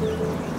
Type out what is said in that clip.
Música